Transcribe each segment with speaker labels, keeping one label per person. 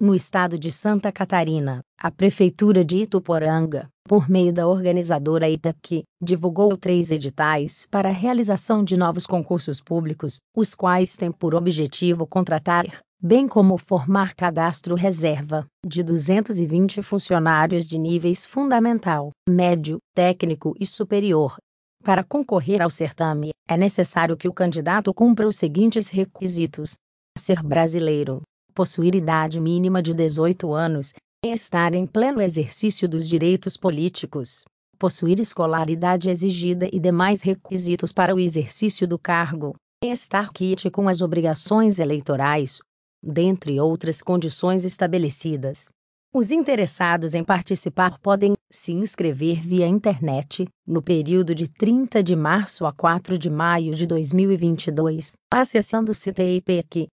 Speaker 1: No estado de Santa Catarina, a Prefeitura de Ituporanga, por meio da organizadora ITAP, divulgou três editais para a realização de novos concursos públicos, os quais têm por objetivo contratar, bem como formar cadastro reserva, de 220 funcionários de níveis fundamental, médio, técnico e superior. Para concorrer ao certame, é necessário que o candidato cumpra os seguintes requisitos: ser brasileiro, possuir idade mínima de 18 anos, estar em pleno exercício dos direitos políticos, possuir escolaridade exigida e demais requisitos para o exercício do cargo, estar quite com as obrigações eleitorais, dentre outras condições estabelecidas. Os interessados em participar podem se inscrever via internet, no período de 30 de março a 4 de maio de 2022, acessando o CTIPQ.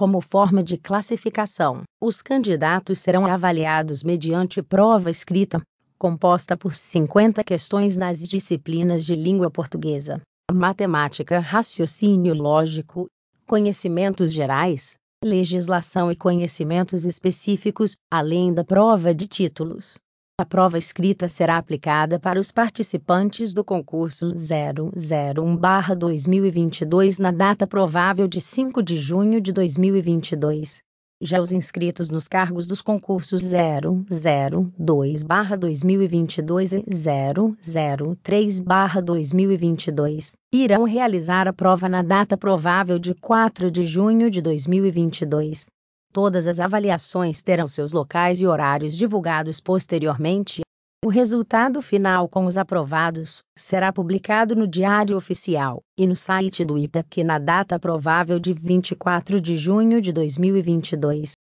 Speaker 1: Como forma de classificação, os candidatos serão avaliados mediante prova escrita, composta por 50 questões nas disciplinas de língua portuguesa, matemática, raciocínio lógico, conhecimentos gerais, legislação e conhecimentos específicos, além da prova de títulos. A prova escrita será aplicada para os participantes do concurso 001-2022 na data provável de 5 de junho de 2022. Já os inscritos nos cargos dos concursos 002-2022 e 003-2022 irão realizar a prova na data provável de 4 de junho de 2022. Todas as avaliações terão seus locais e horários divulgados posteriormente. O resultado final com os aprovados será publicado no Diário Oficial e no site do IPEC na data provável de 24 de junho de 2022.